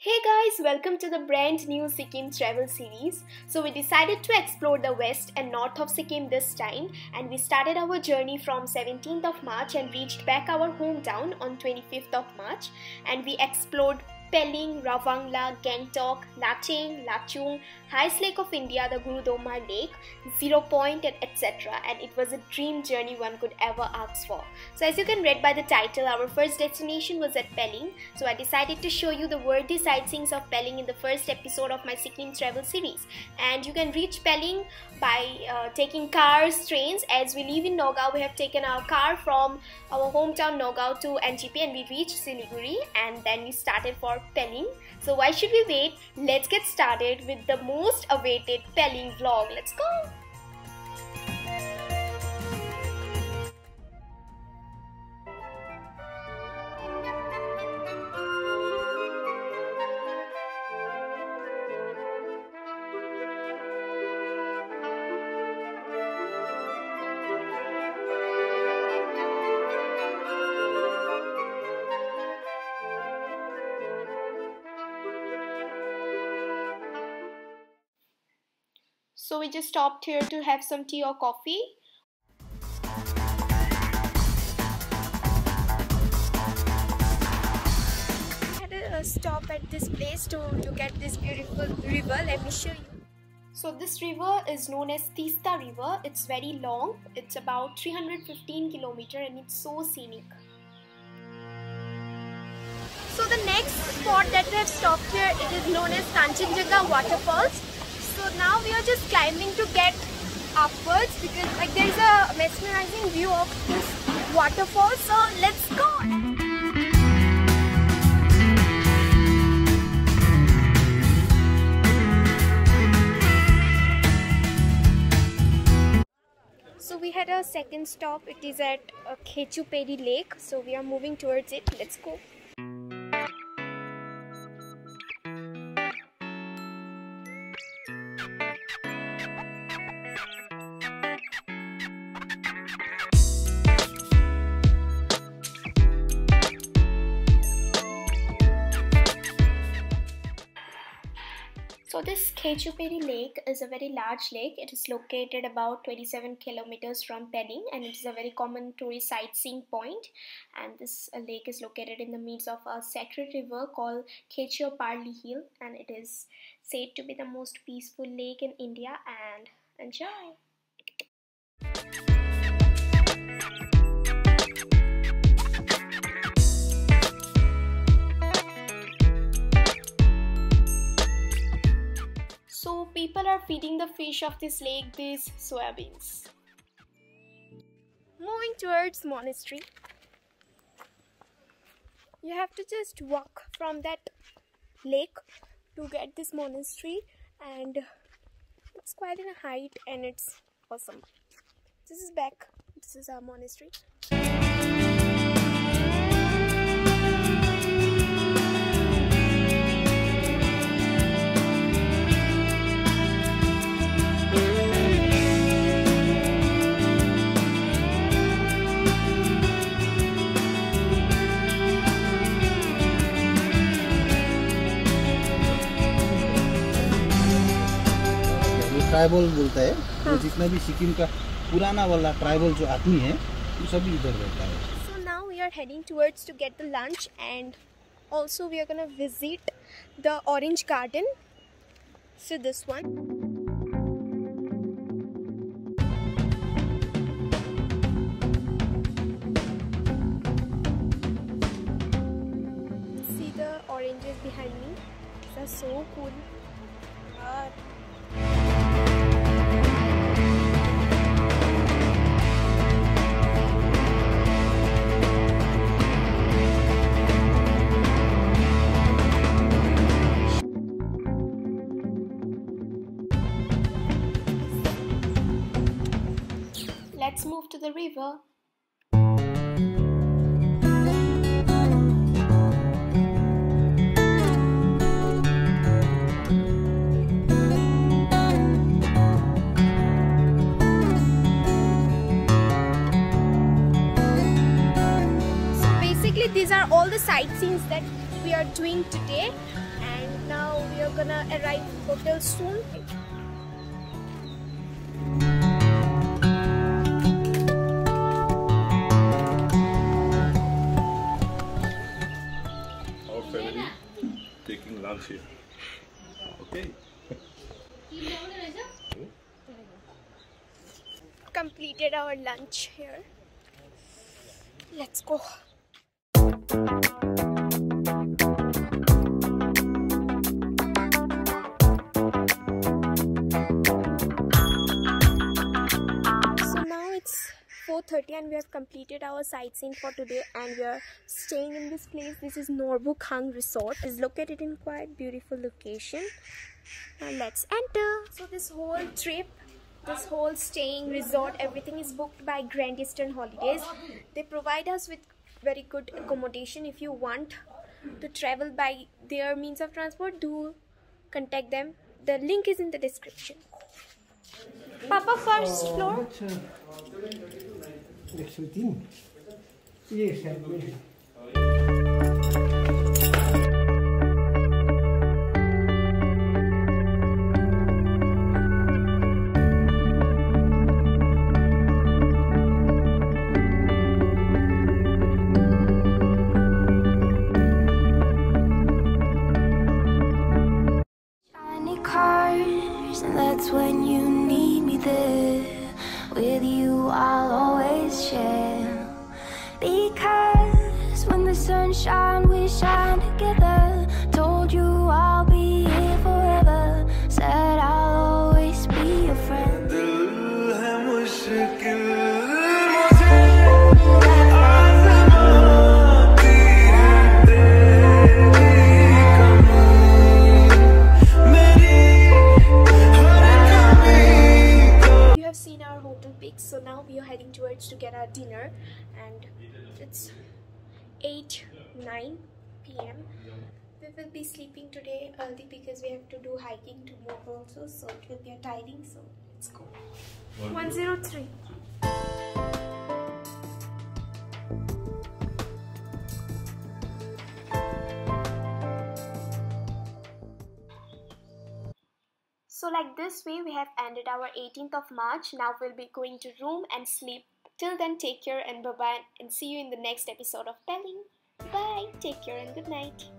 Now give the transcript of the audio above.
Hey guys, welcome to the brand new Sikkim travel series. So, we decided to explore the west and north of Sikkim this time, and we started our journey from 17th of March and reached back our hometown on 25th of March. And we explored Pelling, Ravangla, Gangtok, Lachen, Lachung, highest lake of India, the Gurudongmar Lake, Zero Point, etc. And it was a dream journey one could ever ask for. So as you can read by the title, our first destination was at Pelling. So I decided to show you the worthy sightseeings of Pelling in the first episode of my Sikkim travel series. And you can reach Pelling by uh, taking cars, trains. As we live in Nagaon, we have taken our car from our hometown Nagaon to NJP and we reached Siliguri and then we started for Pelling. So why should we wait? Let's get started with the most awaited Pelling vlog. Let's go! So we just stopped here to have some tea or coffee. had a stop at this place to look at this beautiful river. Let me show you. So this river is known as Tista River. It's very long. It's about 315 kilometer and it's so scenic. So the next spot that we have stopped here, it is known as Kanchenjunga Waterfalls so now we are just climbing to get upwards because like there is a mesmerizing view of this waterfall so let's go So we had a second stop. It is at uh, Khecheopalri Lake. So we are moving towards it. Let's go. So this Khecheopalri Lake is a very large lake. It is located about 27 kilometers from Pelling and it is a very common tourist sightseeing point. And this uh, lake is located in the midst of a sacred river called Khecheopalri Hill and it is said to be the most peaceful lake in India and enjoy! People are feeding the fish of this lake these soybeans. Moving towards monastery. You have to just walk from that lake to get this monastery and it's quite in a height and it's awesome. This is back. This is our monastery. Tribal बोलता है हाँ। तो जितना भी सिक्किम का पुराना वाला tribal जो आदमी है वो तो सभी इधर रहता है so now we are heading towards to get the lunch and also we are gonna visit the orange garden so this one behind me. These are so cool. Let's to the river. So basically these are all the sightseeings that we are doing today and now we are gonna arrive hotel soon here. Okay. completed our lunch here let's go 4:30 and we have completed our sightseeing for today and we are staying in this place. This is Norbu Ghang Resort. It's located in quite beautiful location. Now let's enter. So this whole trip, this whole staying resort, everything is booked by Grand Eastern Holidays. They provide us with very good accommodation. If you want to travel by their means of transport, do contact them. The link is in the description. Papa, first floor. Oh, एक सौ तीन ये side में है Shiny cars, and that's when you need me there. With you, I'll always share. Because when the sun shines, we shine together. So now we are heading towards to get our dinner, and it's 8 9 p.m. We will be sleeping today early because we have to do hiking tomorrow also, so it will be a tiring. So let's go. 103. Like this way we have ended our 18th of March. Now we'll be going to room and sleep. Till then take care and bye bye and see you in the next episode of Pelling. Bye. Take care and good night.